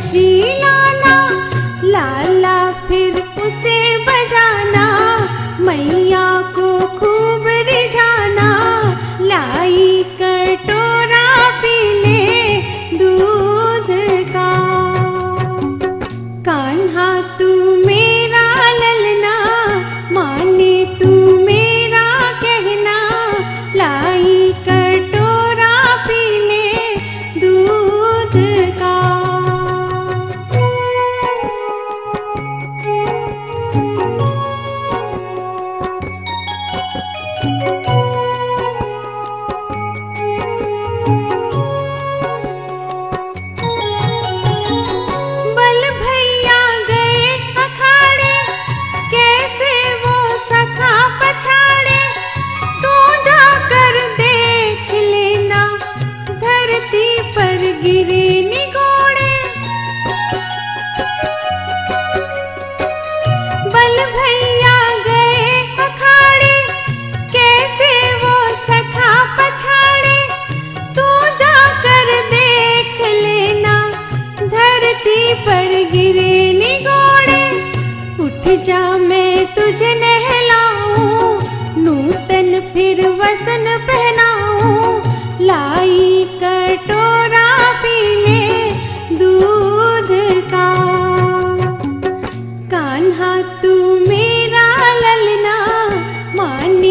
起来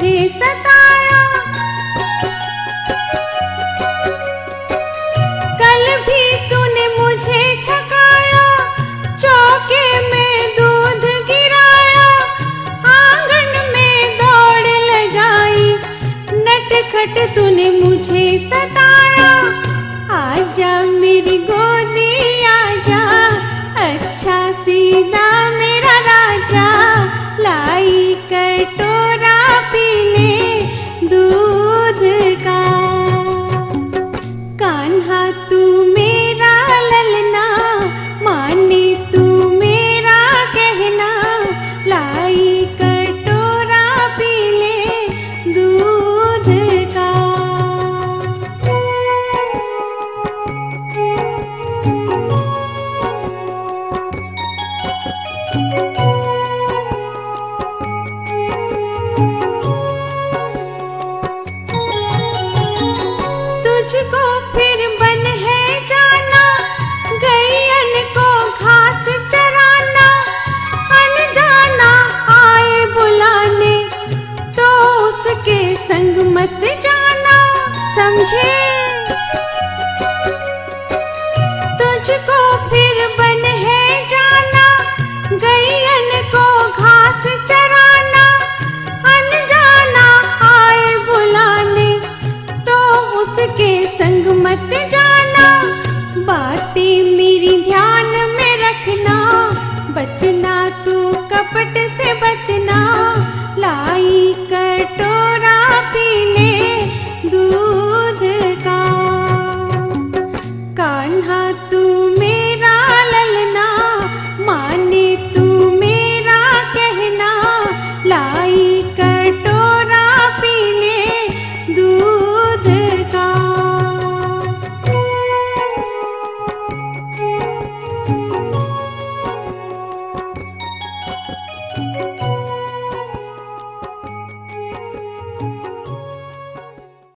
मुझे सताया। कल भी तूने मुझे छकाया, चौके में दूध गिराया, आँगन में दौड़ लगाई, नटखट तूने मुझे सताया। आजा मेरी गोदी, आजा अच्छा सीधा मेरा राजा, लाई कटो तुझको फिर बन है जाना आए बुलाने तो उसके संग मत जाना, समझे? तुझको फिर रखना बचना तू कपट से बचना लाई कटोरा